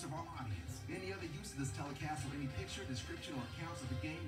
of our audience. Any other use of this telecast or any picture, description, or accounts of the game